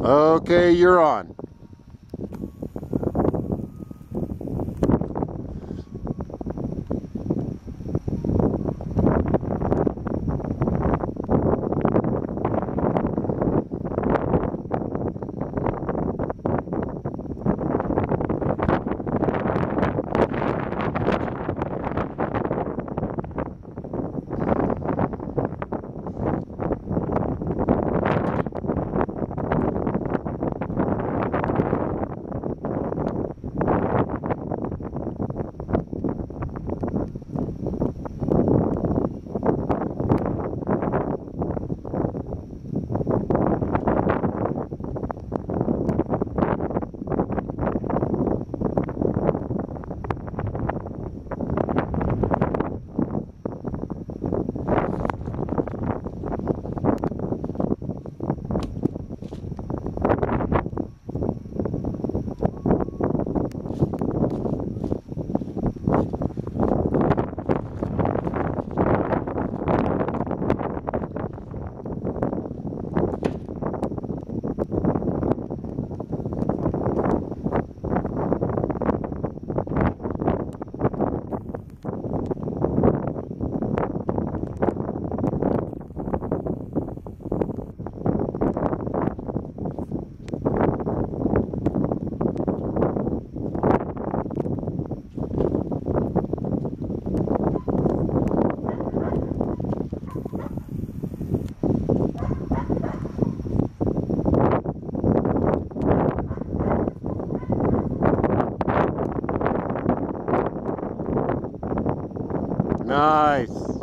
Okay, you're on. Nice.